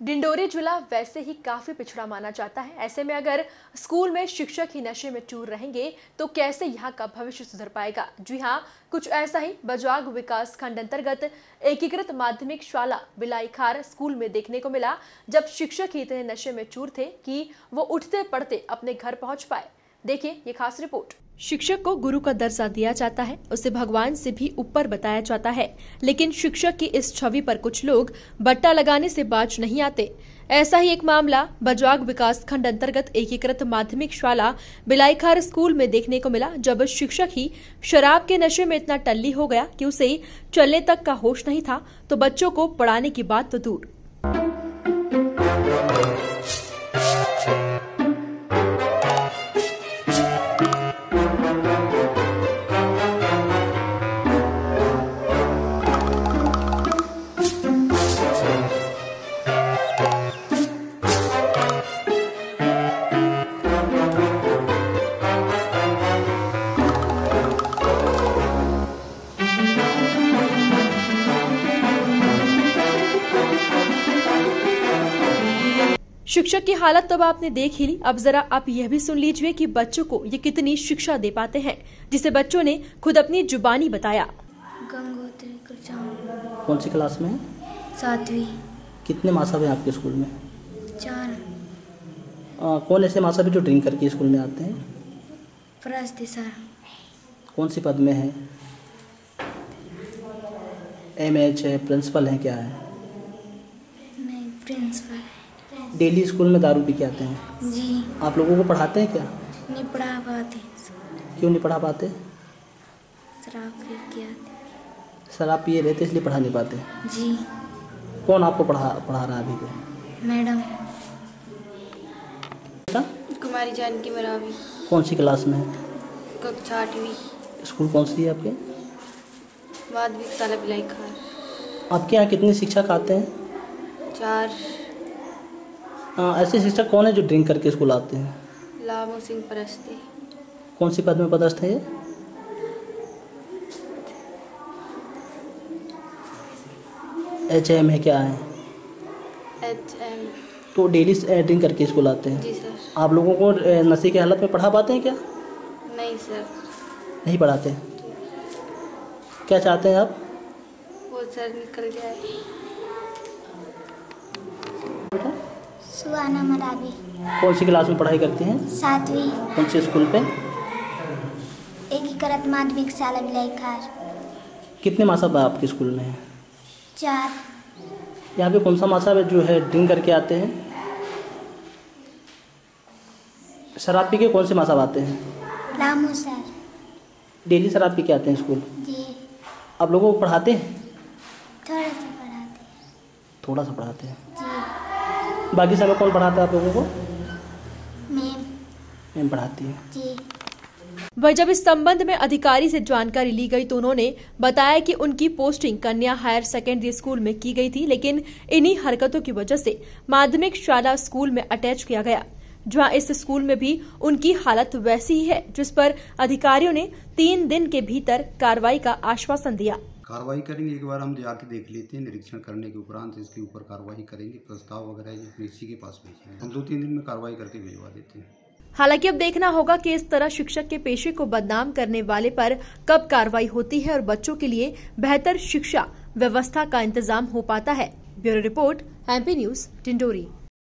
डिंडोरी जिला वैसे ही काफ़ी पिछड़ा माना जाता है। ऐसे में अगर स्कूल में शिक्षक ही नशे में चूर रहेंगे तो कैसे यहाँ का भविष्य सुधर पाएगा? जी हाँ कुछ ऐसा ही बजाग विकास खंड अंतर्गत एकीकृत माध्यमिक शाला बिलाईखार स्कूल में देखने को मिला, जब शिक्षक ही इतने नशे में चूर थे कि वो उठते पढ़ते अपने घर पहुँच पाए। देखिए, ये खास रिपोर्ट। शिक्षक को गुरु का दर्जा दिया जाता है, उसे भगवान से भी ऊपर बताया जाता है। लेकिन शिक्षक की इस छवि पर कुछ लोग बट्टा लगाने से बाज नहीं आते। ऐसा ही एक मामला बजवाग विकास खंड अंतर्गत एकीकृत माध्यमिक शाला बिलाईखार स्कूल में देखने को मिला, जब शिक्षक ही शराब के नशे में इतना टल्ली हो गया कि उसे चलने तक का होश नहीं था तो बच्चों को पढ़ाने की बात तो दूर। शिक्षक की हालत तब आपने देख ही ली। अब जरा आप यह भी सुन लीजिए कि बच्चों को ये कितनी शिक्षा दे पाते हैं जिसे बच्चों ने खुद अपनी जुबानी बताया। गंगोत्री कौन सी क्लास में सातवीं। कितने मासा हैं आपके स्कूल में? चार। आ, कौन ऐसे मासा भी जो ड्रिंक करके स्कूल में आते हैं? फरस्ती सर। कौन सी पद में है? एम एच है प्रिंसिपल हैं क्या है? डेली स्कूल में दारू पी के आते हैं? जी। आप लोगों को पढ़ाते हैं क्या? नहीं पढ़ा पाते। क्यों नहीं पढ़ा पाते? शराब पी के आते। शराब पिए रहते इसलिए पढ़ा नहीं पाते। जी। कौन आपको पढ़ा पढ़ा रहा अभी को मैडम। बेटा कुमारी जानकी मरावी कौन सी क्लास में? कक्षा आठवीं। स्कूल कौन सी है आपके? माध्यमिक ताला बिलाई खार आपके यहाँ कितने शिक्षक आते हैं? चार। ऐसे शिक्षक कौन है जो ड्रिंक करके स्कूल आते हैं? लामो सिंह परस्ते। कौन सी पद में पदस्थ है ये? एच एम है क्या है? एच एम तो डेली ड्रिंक करके स्कूल आते हैं। जी सर। आप लोगों को नशे की हालत में पढ़ा पाते हैं क्या? नहीं सर। नहीं पढ़ाते। क्या चाहते हैं आप? वो सर निकल जाए बेटा? सुहाना मरावी कौन सी क्लास में पढ़ाई करते हैं? सातवीं। कौन से स्कूल पे? एकीकृत माध्यमिक शाला बिलाईखार कितने मासा बा आपके स्कूल में? है चार। यहाँ पे कौन सा मासा है जो है ड्रिंक करके आते हैं? शराब पी के कौन से मासा आते हैं? रामू सर डेली शराब पी के आते हैं स्कूल? जी। आप लोगों को पढ़ाते हैं? थोड़ा सा पढ़ाते हैं। थोड़ा सा पढ़ाते हैं। जी। बाकी समय कौन पढ़ाता है आप लोगों को? मैम मैम पढ़ाती है। जी। वह जब इस संबंध में अधिकारी से जानकारी ली गई तो उन्होंने बताया कि उनकी पोस्टिंग कन्या हायर सेकेंडरी स्कूल में की गई थी लेकिन इन्हीं हरकतों की वजह से माध्यमिक शाला स्कूल में अटैच किया गया। जहाँ इस स्कूल में भी उनकी हालत वैसी ही है जिस पर अधिकारियों ने तीन दिन के भीतर कार्रवाई का आश्वासन दिया। कार्रवाई करेंगे, एक बार हम जाके देख लेते हैं निरीक्षण करने के उपरांत इसके ऊपर कार्रवाई करेंगे, प्रस्ताव वगैरह यूपीएससी के पास भेजेंगे। हम दो तीन दिन में कार्रवाई करके भिजवा देते हैं। हालाँकि अब देखना होगा कि इस तरह शिक्षक के पेशे को बदनाम करने वाले पर कब कार्रवाई होती है और बच्चों के लिए बेहतर शिक्षा व्यवस्था का इंतज़ाम हो पाता है। Bureau report, MP news, Dindori.